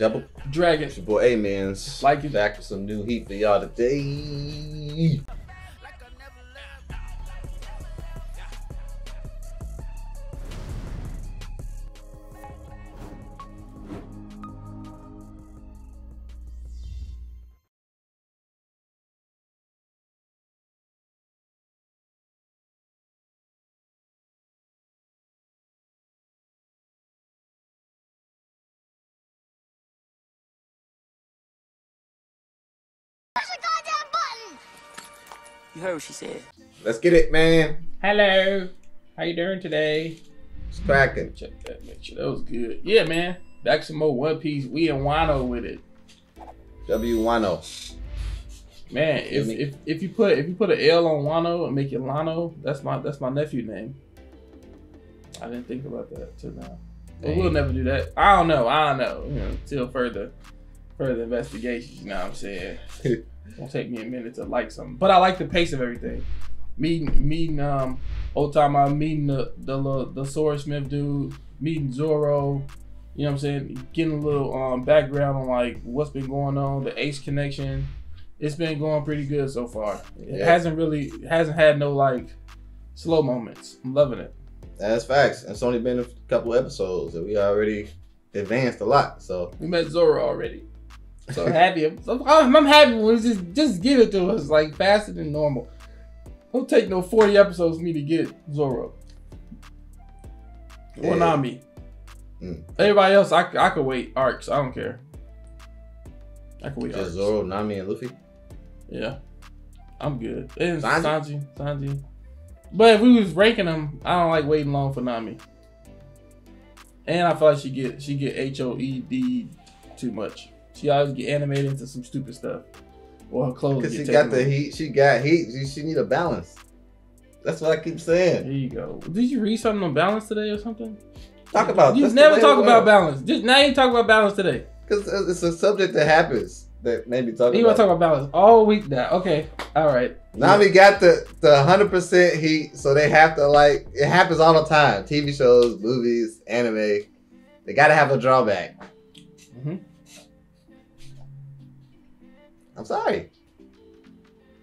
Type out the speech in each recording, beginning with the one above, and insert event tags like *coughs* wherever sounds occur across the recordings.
Double Dragon. It's your boy Amenz. Like it. Back with some new heat for y'all today. Heard what she said. Let's get it, man. Hello. How you doing today? It's cracking. Check that. Make sure that was good. Yeah, man. Back some more One Piece. We in Wano with it. W10. Man, if, me. if if you put if you put an L on Wano and make it Lano, that's my that's my nephew name. I didn't think about that till now. But we'll never do that. I don't know. I don't know. You know, till further further investigations. You know what I'm saying? It'll take me a minute to like something, but I like the pace of everything. Meeting meeting um old time I'm meeting the the little- the Sword Smith dude, meeting Zoro. You know what I'm saying? Getting a little um background on like what's been going on, the Ace connection. It's been going pretty good so far. It hasn't really hasn't had no like slow moments. I'm loving it. That's facts. It's only been a couple episodes and we already advanced a lot. So We met Zoro already. So happy. I'm, I'm I'm happy when it's just just give it to us like faster than normal. Don't take no 40 episodes for me to get Zoro. Or Yeah. Nami. Mm. Everybody else, I, I could wait arcs. I don't care. I could wait arcs. just Zoro, Nami, and Luffy. Yeah. I'm good. And Sanji? Sanji. Sanji. But if we was ranking them, I don't like waiting long for Nami. And I feel like she get she get H O E D too much. She always get animated into some stupid stuff. Or her clothes Because get she got taken the away. heat. She got heat. She, she need a balance. That's what I keep saying. There you go. Did you read something on balance today or something? Talk about You never talk about balance. Just now you talk about balance today. Because it's a subject that happens that maybe talk You want about. to talk about balance all week now? Okay, all right. Nami got the the hundred percent heat, so they have to like it happens all the time. TV shows, movies, anime, they gotta have a drawback. Mhm. I'm sorry.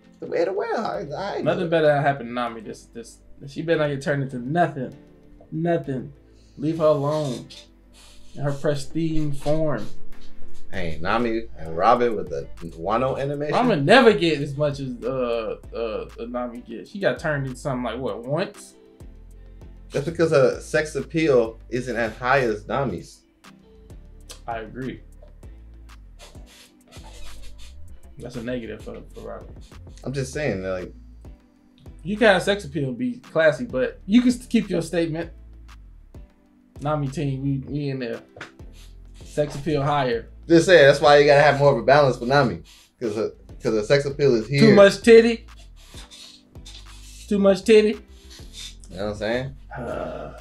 It's the way of the world. I, I Nothing better happened to Nami. This, this, she better not get turned into nothing, nothing. Leave her alone. In her pristine form. Hey, Nami and Robin with the Wano animation. I'm never get as much as uh uh Nami gets. She got turned into something like what once? That's because her sex appeal isn't as high as Nami's. I agree. That's a negative for for Robin. I'm just saying, like, You can have sex appeal and be classy, but you can keep your statement. Nami team, we we in there. Sex appeal higher. just saying. That's why you gotta have more of a balance for Nami, because because the sex appeal is here. Too much titty. Too much titty. You know what I'm saying? Uh,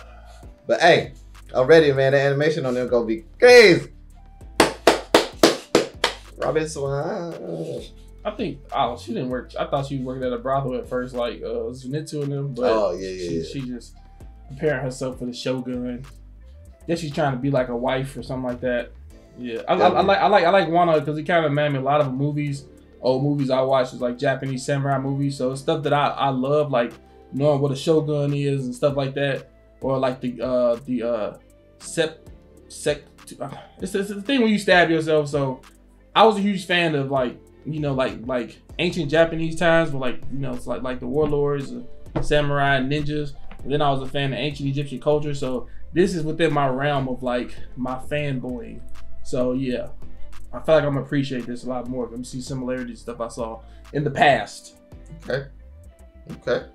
But hey, already, man, the animation on them gonna be crazy. I think oh she didn't work. I thought she was working at a brothel at first, like uh Zenitsu and them, but Oh, yeah, yeah, she, yeah. she just preparing herself for the Shogun. Then she's trying to be like a wife or something like that. Yeah, I, I, I like I like I like Wano because it kind of reminded me a lot of movies, old movies I watched was like Japanese samurai movies. So it's stuff that I I love like knowing what a Shogun is and stuff like that, or like the uh the uh sep sec. Uh, it's, it's the thing when you stab yourself. So I was a huge fan of like you know like like ancient Japanese times, where like you know it's like like the warlords, uh, samurai, ninjas. And then I was a fan of ancient Egyptian culture. So this is within my realm of like my fanboying. So yeah, I feel like I'm gonna appreciate this a lot more. I'm gonna see similarities stuff I saw in the past. Okay. Okay.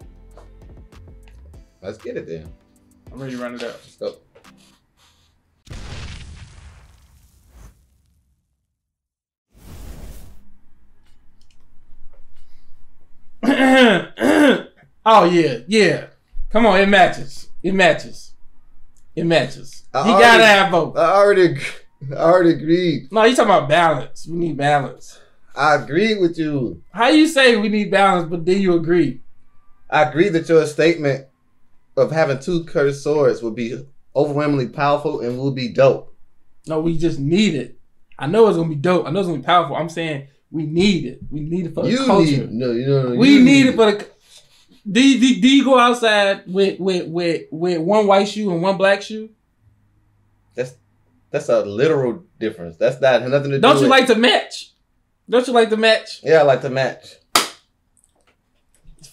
Let's get it then. I'm ready to run it up. Let's go. *coughs* oh yeah, yeah. Come on, it matches. It matches. It matches. I he already- gotta have both. I already, I already agreed. No, you talking about balance. We need balance. I agree with you. How you say we need balance, but then you agree? I agree that your statement of having two cursed swords would be overwhelmingly powerful and will be dope. No, we just need it. I know it's gonna be dope. I know it's gonna be powerful. I'm saying we need it. We need it for you the You culture. need no, you know. we you need it for the. Do you, do, do you go outside with, with with with one white shoe and one black shoe? That's that's a literal difference. That's not nothing to do. Don't you with- like to match? Don't you like to match? Yeah, I like to match.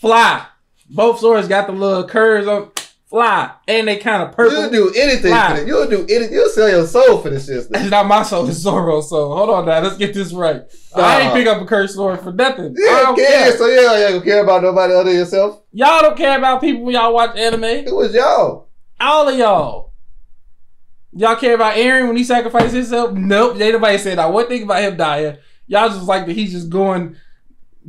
Fly. Both swords got the little curves on. Fly, and they kind of purple. You'll do anything Fly. for. You'll do anything. You'll sell your soul for this shit. It's not my soul, it's Zoro. So hold on now, let's get this right. I ain't pick up a curse sword for nothing. I Yeah, don't care. care. So yeah, you don't care about nobody other than yourself. Y'all don't care about people when y'all watch anime. It was y'all. All of y'all. Y'all care about Eren when he sacrificed himself? Nope. Ain't nobody said that. One thing about him dying. Y'all just like that he's just going,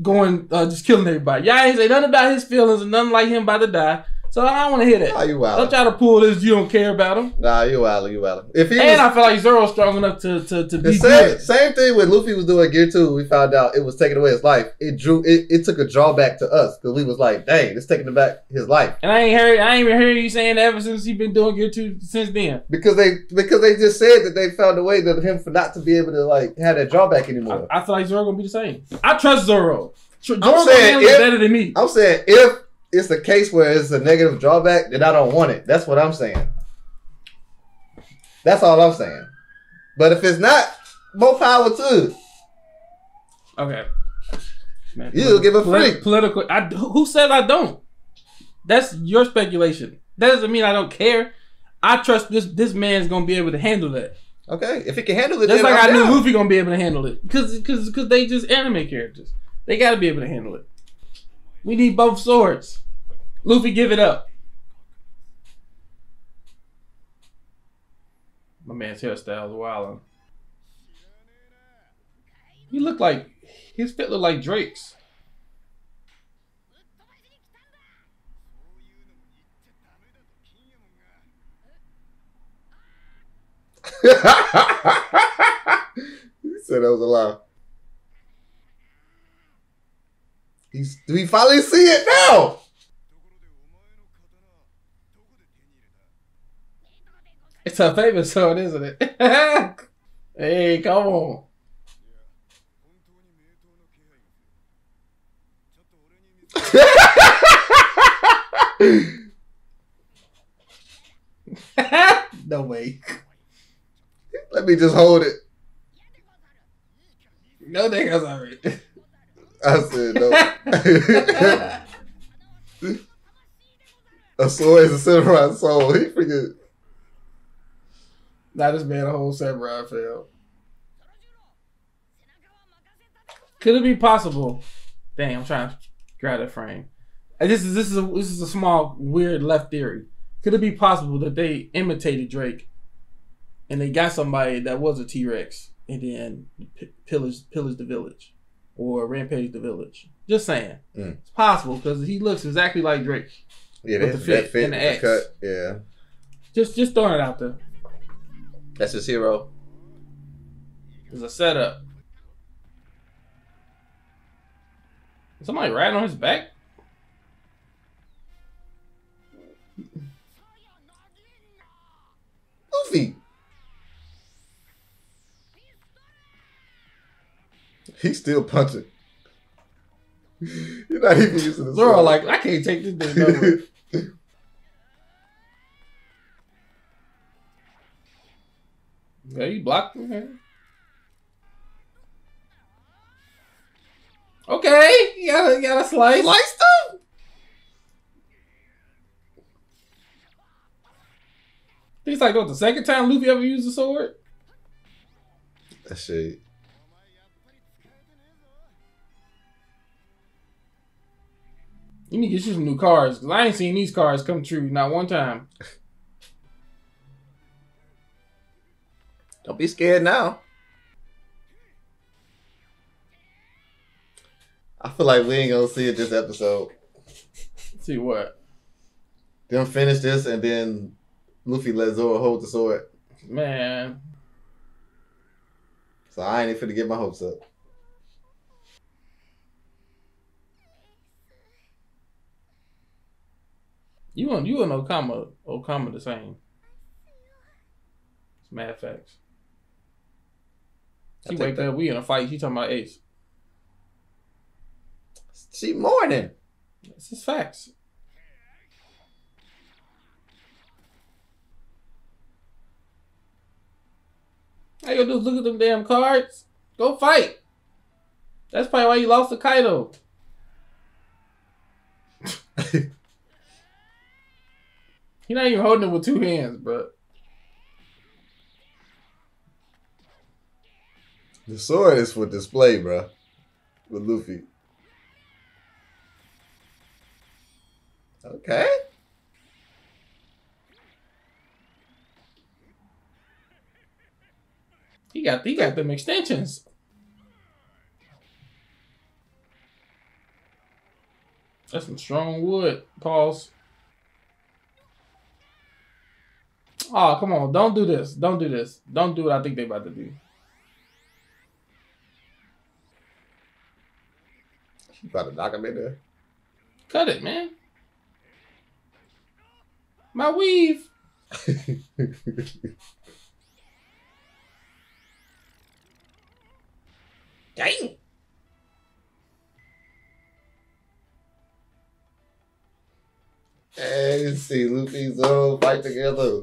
going, uh, just killing everybody. Y'all ain't say nothing about his feelings and nothing like him about to die. So I don't want to hear Nah, that. you Don't wild. try to pull this. You don't care about him. Nah, you wild. You wild. If he was, And I feel like Zoro's strong enough to to, to be same, good. same thing when Luffy was doing Gear Two, we found out it was taking away his life. It drew. It, it took a drawback to us because we was like, dang, it's taking back his life And I ain't heard. I ain't even heard you saying that ever since he been doing Gear Two since then. because they because they just said that they found a way that him for not to be able to like have that drawback anymore. I, I feel like Zoro gonna be the same. I trust Zoro. Zoro saying if- better than me. I'm saying if it's a case where it's a negative drawback, then I don't want it. That's what I'm saying. That's all I'm saying. But if it's not, more power to. Okay. Man, You give a polit- freak. Political. I, who said I don't? That's your speculation. That doesn't mean I don't care. I trust this. This man's gonna be able to handle that. Okay, if he can handle it, that's then like I'm I knew down. Luffy gonna be able to handle it, because because because they just anime characters. They gotta be able to handle it. We need both swords. Luffy, give it up. My man's hairstyle is wild. He look like his fit look like Drake's. *laughs* he said that was a lie. He's, we finally see it now. It's her favorite sword, isn't it? *laughs* hey, come on. *laughs* no way. Let me just hold it. No niggas already. I said no. *laughs* a sword is a samurai soul. He freaking. Now this man a whole samurai fell. Could it be possible? Dang, I'm trying to grab that frame. And this is this is a, this is a small weird left theory. Could it be possible that they imitated Drake, and they got somebody that was a T Rex, and then p- pillaged pillaged the village, or Rampage the village? Just saying, Mm. it's possible because he looks exactly like Drake. Yeah, With the fit that fit and the the X. cut. Yeah, Just just throwing it out there. that's his hero. It's a setup. Is Somebody riding on his back? Luffy. He's still punching. You're not even using the Zoro sword. like, I can't take this no. *laughs* Yeah, you blocked him. Okay, you got a, you got a slice. Sliced him. He's like, what, the second time Luffy ever used a sword? That shit. You need to get you some new cars, because I ain't seen these cars come true not one time. Don't be scared now. I feel like we ain't gonna see it this episode. see what? Then finish this and then Luffy let Zoro hold the sword. Man, So I ain't even gonna get my hopes up. You and you and Okama, Okama the same. It's mad facts. She wake that. up, we in a fight. She talking about Ace. She mourning. This is facts. All you do look at them damn cards. Go fight. That's probably why you lost to Kaido. *laughs* He not even holding it with two hands, bro. The sword is for display, bro. With Luffy. Okay. He got he got them extensions. That's some strong wood. Pause. Oh, come on. Don't do this. Don't do this. Don't do what I think they about to do. She about to knock him in there. Cut it, man. My weave. *laughs* Dang. And see Luffy Zoro fight together.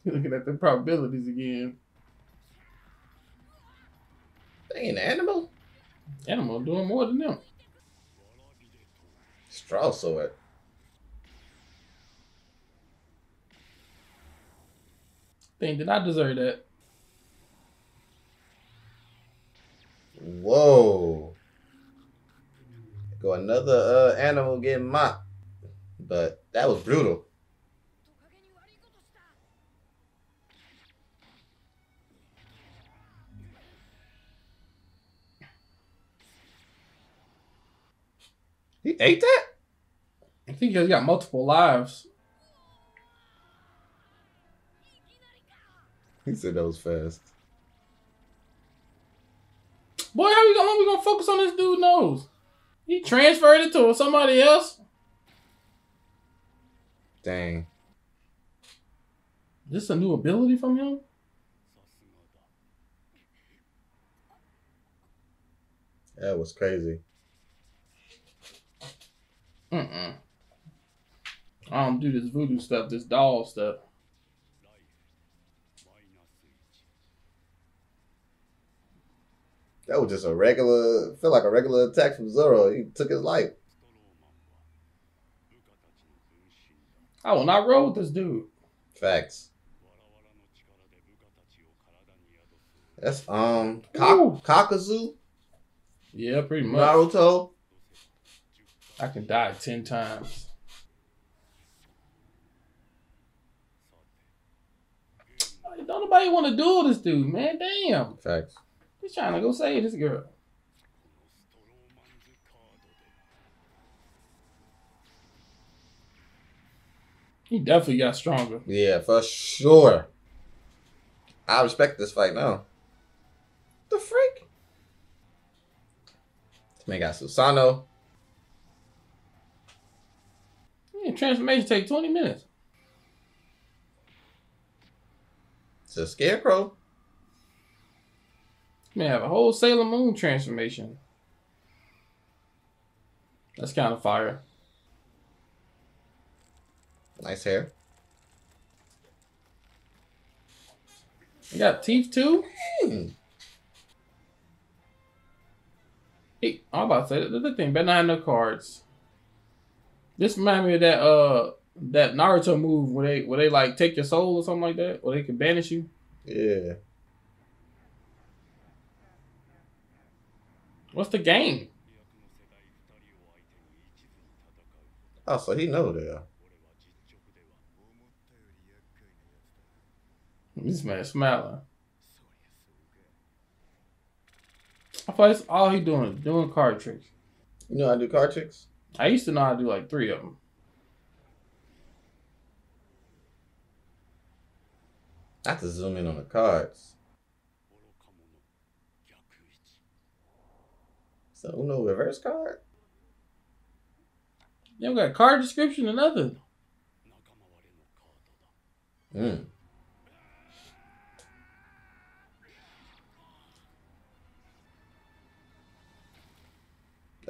*laughs* Looking at the probabilities again. They ain't an animal. Animal doing more than them. Straw sword. Thing did I deserve that? Whoa. Go another uh, animal getting mopped. But that was brutal. He ate that? I think he's got multiple lives. He said that was fast. Boy, how we gonna, we gonna focus on this dude's nose? He transferred it to somebody else. Dang. This a new ability from him? That was crazy. Mm-mm. I don't do this voodoo stuff, this doll stuff. That was just a regular, feel like a regular attack from Zoro. He took his life. I will not roll with this dude. Facts. That's um. Ka- Kakuzu, Yeah, pretty much. Naruto. I can die ten times. Don't nobody want to duel this dude, man. Damn. Facts. He's trying to go save this girl. He definitely got stronger. Yeah, for sure. I respect this fight now. The freak? This man got Susano. Yeah, transformation take 20 minutes. It's a scarecrow. Man, have a whole Sailor Moon transformation. That's kind of fire. Nice hair. You got teeth too? Hmm. Hey, I'm about to say that the thing better not have no cards. This remind me of that uh that Naruto move where they where they like take your soul or something like that, or they can banish you. Yeah. What's the game? Oh, so he know that. This man smiling. I thought that's all he doing doing card tricks. You know how to do card tricks? I used to know how to do like three of them. I have to zoom in on the cards. So Uno reverse card? You don't got card description or nothing. Mm.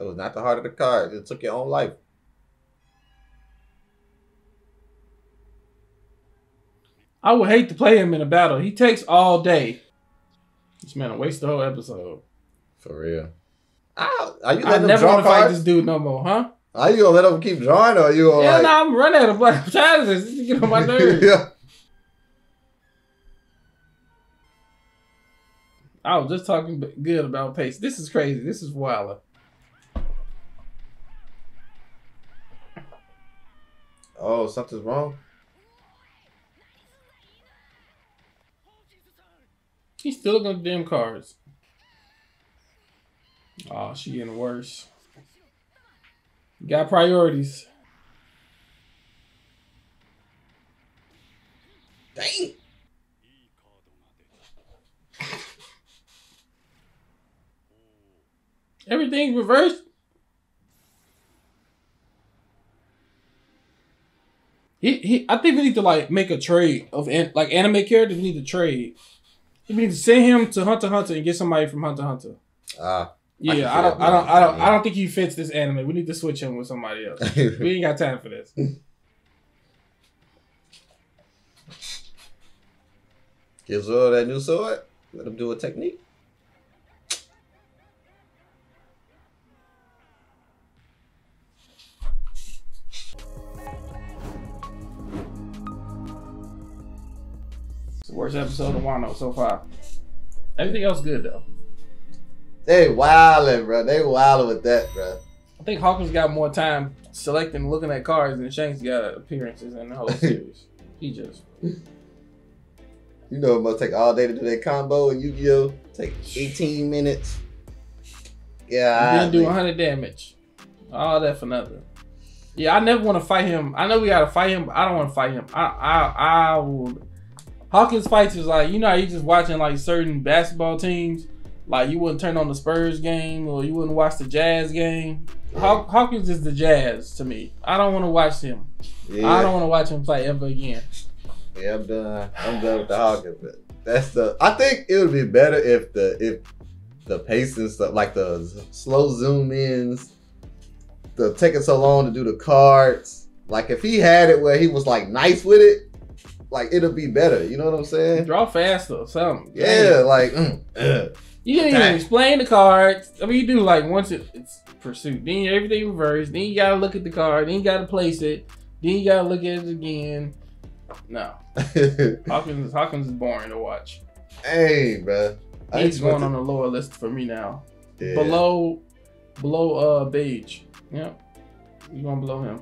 That was not the heart of the card. It took your own life. I would hate to play him in a battle. He takes all day. This man will waste the whole episode. For real. Ow, are you I letting them never draw want to fight this dude no more, huh? Are you gonna let them keep drawing, or are you gonna Yeah, like? no, I'm running at him. Like, I'm tired of this. *laughs* This is getting on my *laughs* nerves. yeah. I was just talking good about pace. This is crazy. This is wild. Something's wrong. He's still looking at the damn cards. Oh, she getting worse. Got priorities. Dang. Everything's reversed. He, he, I think we need to like make a trade of an, like anime characters. We need to trade. We need to send him to Hunter Hunter and get somebody from Hunter Hunter. Ah. Yeah, can I, don't, I don't, I don't, I don't think he fits this anime. We need to switch him with somebody else. *laughs* we ain't got time for this. Give all that new sword. Let him do a technique. Worst episode of Wano so far. Everything else good though. They wildin', bro. They wildin' with that, bro. I think Hawkins got more time selecting, looking at cards than Shanks got appearances in the whole *laughs* series. he just You know it must take all day to do that combo in Yu-Gi-Oh! Take 18 minutes. Yeah. didn't do 100 damage. All that for nothing. Yeah, I never want to fight him. I know we gotta fight him, but I don't want to fight him. I I I will. Hawkins fights is like you know how you just watching like certain basketball teams. Like you wouldn't turn on the Spurs game or you wouldn't watch the Jazz game. Haw- Hawkins is the Jazz to me. I don't want to watch him. Yeah. I don't want to watch him play ever again. Yeah, I'm done. I'm done with the Hawkins. But that's the. I think it would be better if the if the pace and stuff like the slow zoom ins, the taking so long to do the cards. Like if he had it where he was like nice with it, like it'll be better. You know what I'm saying? Draw faster or something. Yeah, like mm. You didn't even explain the cards. I mean, you do like once it, it's pursuit, then everything reversed. Then you gotta look at the card. Then you gotta place it. Then you gotta look at it again. No, *laughs* Hawkins. Hawkins is boring to watch. hey, bro. I He's going want on the lower list for me now. yeah. Below, below uh Bege. Yep, you going below him.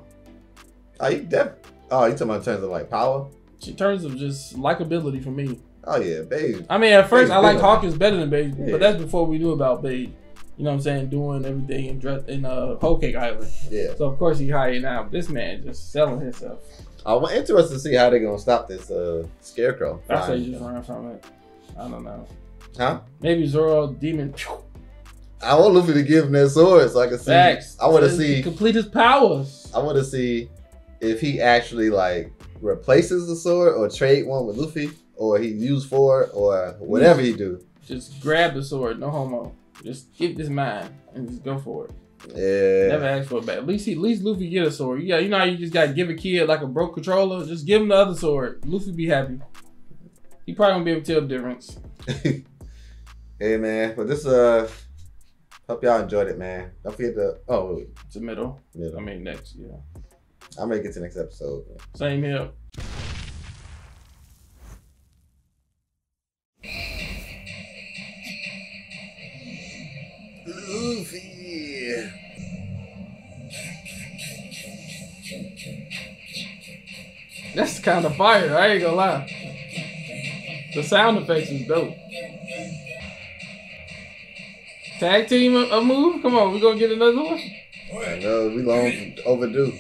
Oh, you def- Oh, you talking about in terms of like power? In terms of just likability for me. Oh yeah, Babe. I mean, at first I like good. Hawkins better than Babe, Yeah. but that's before we knew about Babe. You know what I'm saying? Doing everything in dress in uh Whole Cake Island. Yeah. So of course he hired now. This man just selling himself. I'm interested to see how they're gonna stop this uh scarecrow. I say just run from it. I don't know. Huh? Maybe Zoro demon. I want Luffy to give him that sword so I can see. Facts. I want to see. complete his powers. I want to see if he actually like replaces the sword or trade one with Luffy, or he use for it, or whatever he do. Just grab the sword, no homo. Just get this mine and just go for it. Yeah. Never ask for it back. At least he, at least Luffy get a sword. Yeah, you know how you just gotta give a kid like a broke controller. Just give him the other sword. Luffy be happy. He probably won't be able to tell the difference. *laughs* hey man, but this uh, hope y'all enjoyed it, man. Don't forget to. Oh, wait, It's the middle. wait, I mean next. Yeah. I'll make it to the next episode. Same here. Luffy. That's kind of fire. I ain't gonna lie. The sound effects is dope. Tag team a, a move? Come on, we gonna get another one? I know uh, we long overdue.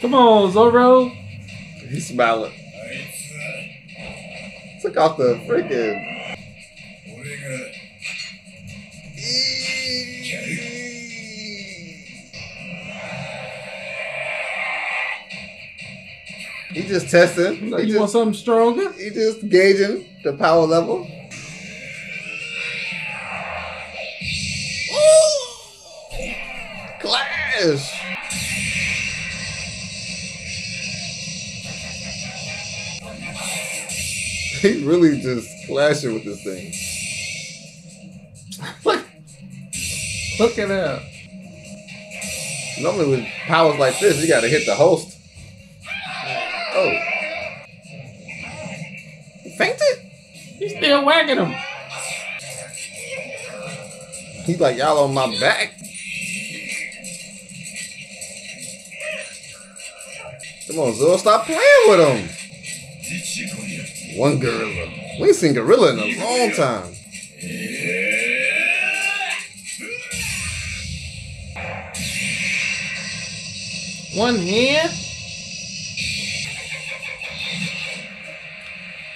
Come on, Zoro. He's smiling. Took off the freaking. He just testing. Like, he, you want something stronger? he just gauging the power level. Clash! He really just clashing with this thing. Look, look at that. Normally with powers like this, you gotta hit the host. Oh. He fainted? He's still whacking him. He's like, y'all on my back. Come on, Zoro, stop playing with him. One gorilla. We ain't seen gorilla in a long time. One hand.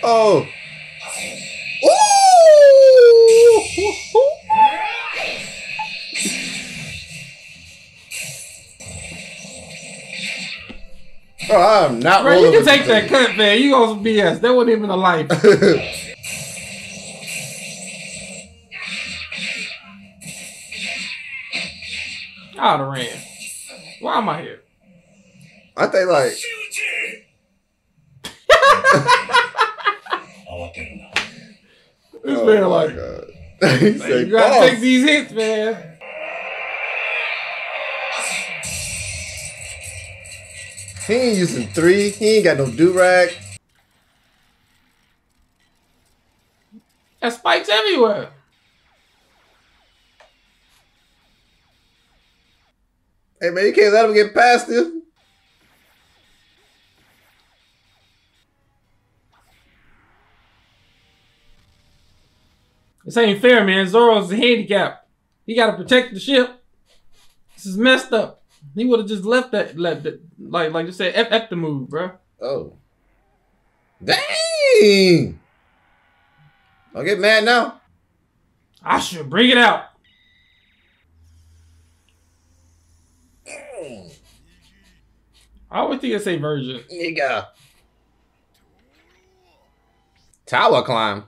Oh. Oh, I'm not. Bro, you can take that cut, man. You on some BS. That wasn't even a life. *laughs* I would have ran. Why am I here? I think like. *laughs* this oh man like. God. *laughs* you gotta take these hits, man. He ain't using three. He ain't got no do rag. Got spikes everywhere. Hey man, you can't let him get past this. This ain't fair, man. Zoro's handicapped. He gotta protect the ship. This is messed up. He would have just left that, left it, like, like you said, F, F the move, bro. Oh. Dang! Don't get mad now. I should bring it out. I always think it say virgin. Nigga. Tower climb.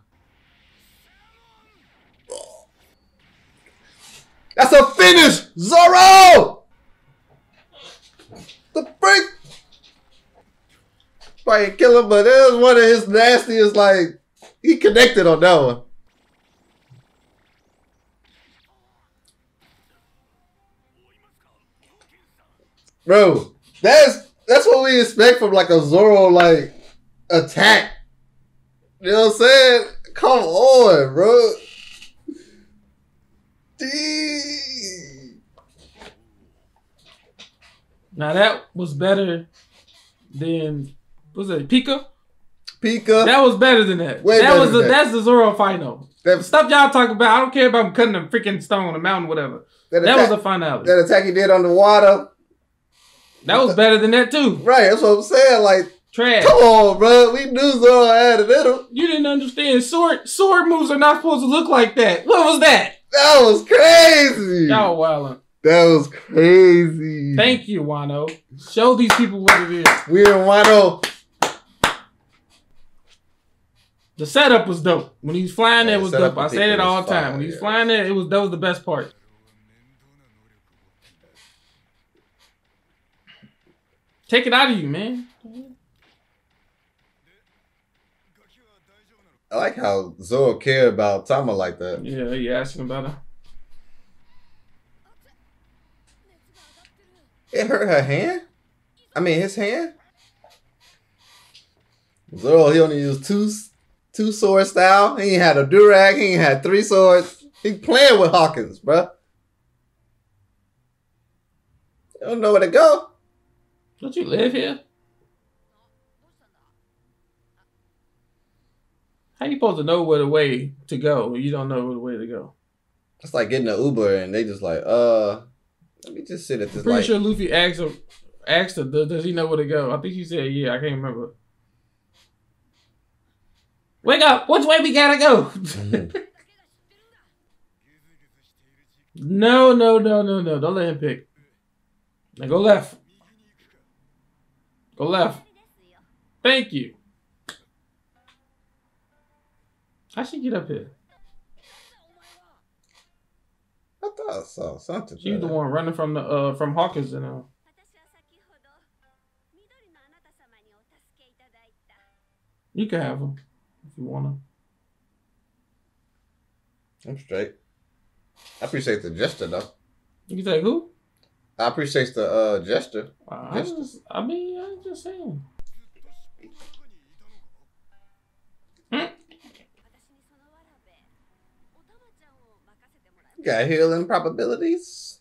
That's a finish! Zoro! The freak! Probably kill him, but that was one of his nastiest, like, he connected on that one. Bro, that's that's what we expect from like a Zoro like attack. You know what I'm saying? Come on, bro. Dee. Now that was better than was it Pika? Pika. That was better than that. Way that was the, that. that's the Zoro final. that, The stuff y'all talk about, I don't care about him cutting a freaking stone on the mountain, whatever. that That was attack, the finale. that attack he did underwater. That was better than that too. Right, that's what I'm saying. Like, Trash. come on, bro. We knew Zoro had it in him. You didn't understand. Sword sword moves are not supposed to look like that. What was that? That was crazy. Y'all wildin'. That was crazy. Thank you, Wano. Show these people what it is. We're in Wano. The setup was dope. When he was flying there, Yeah, it was dope. I with said it all the time. When he was yeah. flying there, it was that was the best part. Take it out of you, man. I like how Zoro cared about Tama like that. Yeah, you asking about her. It hurt her hand? I mean, his hand? Zoro, he only used two two sword style. He ain't had a durag. He ain't had three swords. He playing with Hawkins, bruh. You don't know where to go. Don't you live here? How you supposed to know where the way to go? You don't know the way to go. It's like getting an Uber and they just like, uh, let me just sit at this. Pretty light. sure Luffy asked him. Asked him does he know where to go? I think he said, yeah. I can't remember. Wake up! Which way we gotta go? Mm-hmm. *laughs* no, no, no, no, no! Don't let him pick. Now go left. Go left. Thank you. I should get up here. I thought so. Something. She's the one running from the uh from Hawkins you know. You can have them if you wanna. I'm straight. I appreciate the gesture though. You say who? I appreciate the uh gesture. I, gesture. I mean, I'm just saying. got healing probabilities.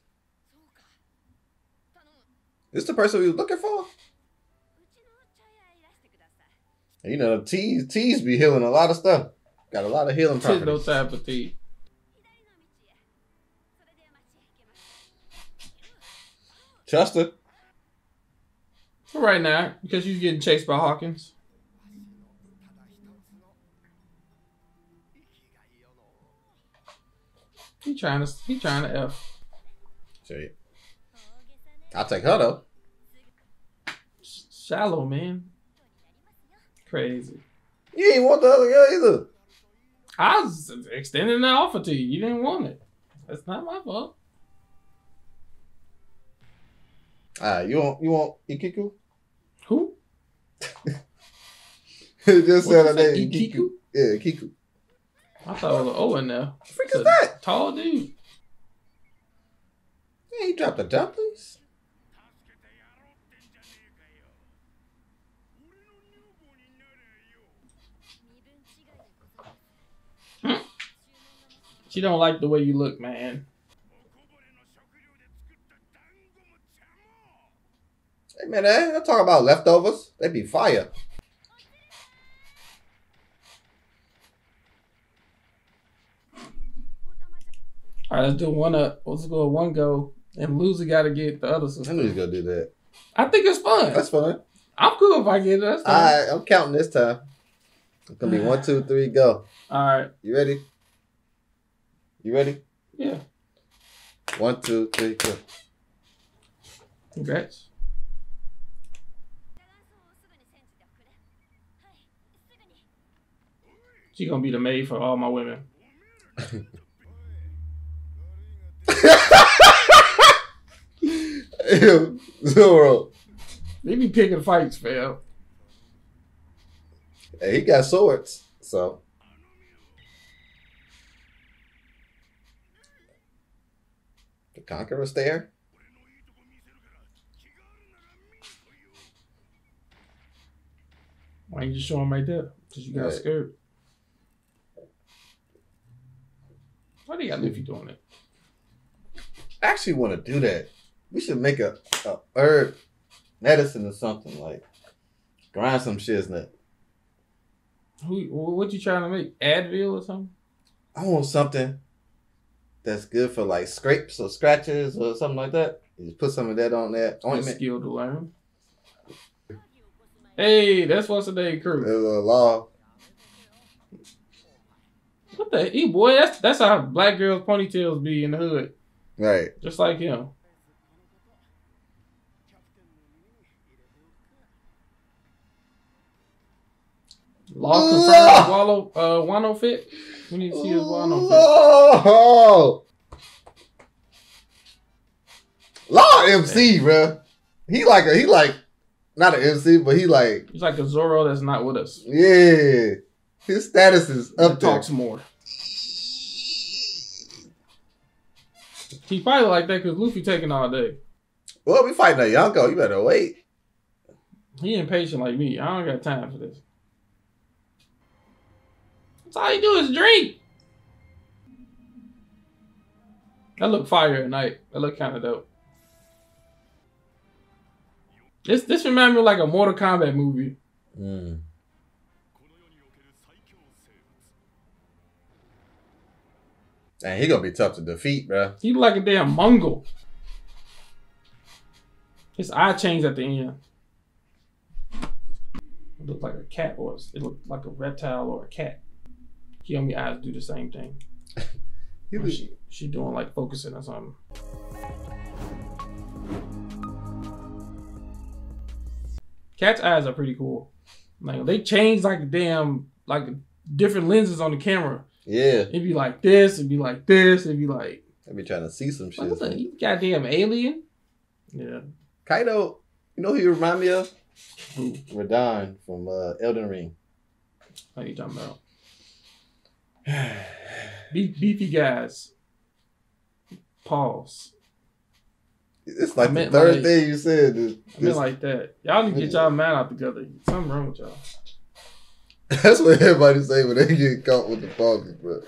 Is this the person we were looking for? You know, T's T's be healing a lot of stuff. Got a lot of healing properties. No time for tea. Chester. For right now, because she's getting chased by Hawkins. He trying to he trying to f. Shit. I'll take her though. Shallow man. Crazy. You ain't want the other girl either. I was extending that offer to you. You didn't want it. That's not my fault. Ah, uh, you want you want Ikiku? *laughs* Who? just said her name. Ikiku. Yeah, Ikiku. I thought it was an O in there. What the freak is that? Tall dude. Yeah, he dropped the dumplings. Hmm? She don't like the way you look, man. Hey man, I talk about leftovers. They be fire. All right, let's do one up. Let's go one go, and loser got to get the other. Sister. I knew gonna do that. I think it's fun. That's fun. I'm cool if I get it. That's. All right, I'm counting this time. It's gonna be *sighs* one, two, three, go. All right. You ready? You ready? Yeah. One, two, three, go. Congrats. She gonna be the maid for all my women. *laughs* *laughs* Ew, Zoro. They be picking fights, fam. Hey, he got swords, so. The Conqueror's there. Why you just show him right there? Cause you got Right. scared. Why they got Luffy doing it? I actually want to do that. We should make a, a herb medicine or something like grind some shiznit. Who? What you trying to make? Advil or something? I want something that's good for like scrapes or scratches or something like that. You just put some of that on that ointment. skill to learn. Hey, that's what's the name crew. There's a law. What the he boy? That's that's how black girls' ponytails be in the hood, Right. just like him. Law confirmed Wallow uh Wano fit. We need to see his Wano fit. Oh! Law MC, bruh. He like a he like not an MC, but he like He's like a Zoro that's not with us. yeah. His status is He up there. talks more. He probably like that because Luffy taking all day. Well, we fighting a Yonko. You better wait. He impatient like me. I don't got time for this. That's all he do is drink. That look fire at night. That look kind of dope. This this remind me of like a Mortal Kombat movie. Mm. And he gonna be tough to defeat, bro. He look like a damn Mongol. His eye changed at the end. It looked like a cat or it looked like a reptile or a cat. Kiyomi eyes do the same thing. *laughs* He was- she, she doing like focusing or something. Cat's eyes are pretty cool. Like they change like damn like different lenses on the camera. Yeah, It'd be like this, it'd be like this, it'd be like, I'd be trying to see some shit. you goddamn alien? Yeah. Kaido, you know who you remind me of? Who? Radahn from uh, Elden Ring. What you talking about? *sighs* Be- beefy guys. Pause. It's like the third like- thing you said. Is, I mean like that. Y'all need to get y'all man out together. Something wrong with y'all. *laughs* That's what everybody say when they get caught with the foggy, bro.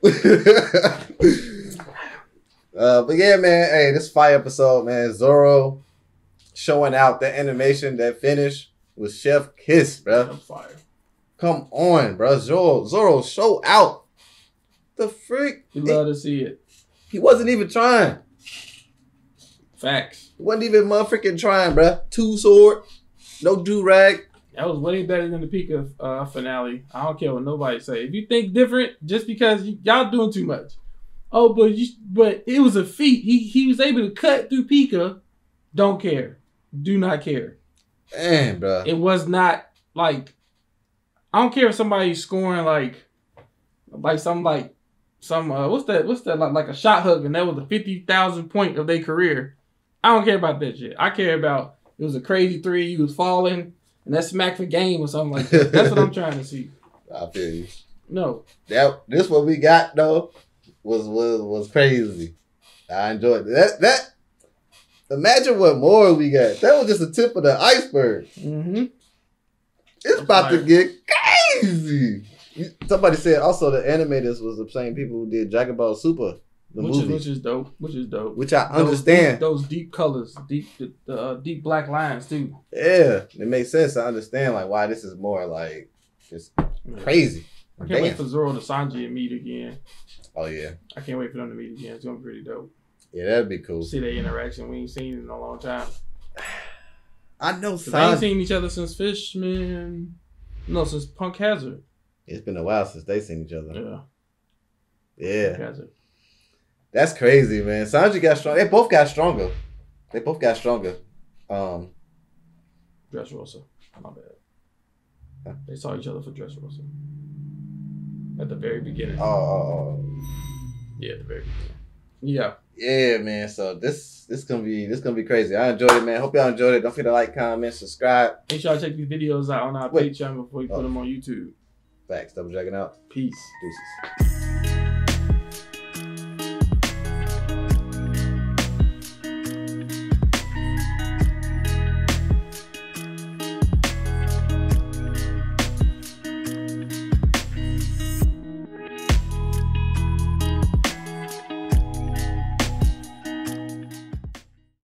*laughs* uh, but yeah, man. Hey, this fire episode, man. Zoro showing out that animation, that finish with Chef Kiss, bro. I'm fire. Come on, bro. Zoro, Zoro, show out. The freak. You love to see it. he wasn't even trying. Facts. He wasn't even motherfucking trying, bro. Two sword, no do rag. That was way better than the Pica uh, finale. I don't care what nobody say. If you think different, just because y- y'all doing too much. Oh, but you, but it was a feat. He he was able to cut through Pica. Don't care. Do not care. Man, bro. It was not like I don't care if somebody's scoring like like some like some uh what's that what's that like, like a shot hook and that was the fifty thousand point of their career. I don't care about that shit. I care about it was a crazy three, you was falling, and that smack for game or something like that. That's what I'm trying to see. *laughs* I feel you. No. That this what we got though was was was crazy. I enjoyed it. that. That imagine what more we got. That was just the tip of the iceberg. Mm-hmm. It's about to get crazy. Somebody said also the animators was the same people who did Dragon Ball Super, the Which is movie, which is dope. Which is dope. which I Those understand. deep- those deep colors, deep the, uh, deep black lines too. Yeah, it makes sense. I understand like why this is more like just crazy. I can't wait for Zoro and Sanji to meet again. Oh yeah, I can't wait for them to meet again. It's gonna be pretty dope. yeah, that'd be cool. See their interaction. We ain't seen it in a long time. I know 'Cause they ain't Sanji. seen each other since Fishman. No, since Punk Hazard. It's been a while since they seen each other. Yeah. Yeah. Punk Hazard. That's crazy, man. Sanji got strong. They both got stronger. They both got stronger. Um, Dressrosa. My bad. Huh? They saw each other for Dressrosa. At the very beginning. oh, oh, oh. Yeah, at the very beginning. Yeah. Yeah, man. So this this gonna be this gonna be crazy. I enjoyed it, man. Hope y'all enjoyed it. Don't forget to like, comment, subscribe. Make sure I check these videos out on our Wait. Patreon before we Oh. put them on YouTube. Facts. Double checking out. Peace. Deuces.